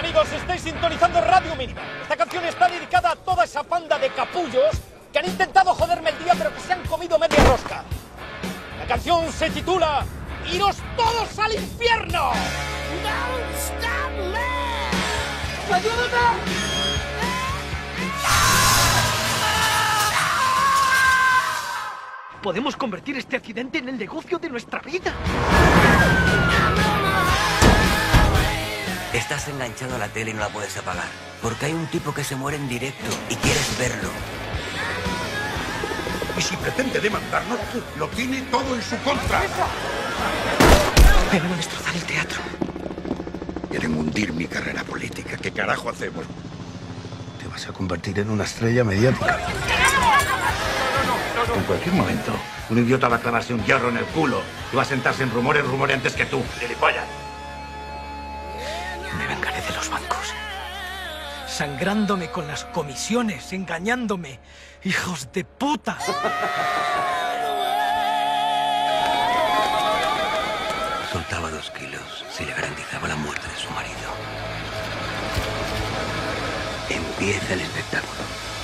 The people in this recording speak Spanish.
amigos, estáis sintonizando Radio Mínima. Esta canción está dedicada a toda esa panda de capullos que han intentado joderme el día, pero que se han comido media rosca. La canción se titula ¡Iros todos al infierno! Podemos convertir este accidente en el negocio de nuestra vida. Estás enganchado a la tele y no la puedes apagar. Porque hay un tipo que se muere en directo y quieres verlo. Y si pretende demandarnos, lo tiene todo en su contra. A destrozar el teatro. Quieren hundir mi carrera política. ¿Qué carajo hacemos? Te vas a convertir en una estrella mediática. En cualquier momento, un idiota va a clavarse un hierro en el culo y va a sentarse en rumores, rumores antes que tú. ¡Gilipollas! Sangrándome con las comisiones, engañándome. ¡Hijos de puta! Soltaba dos kilos si le garantizaba la muerte de su marido. Empieza el espectáculo.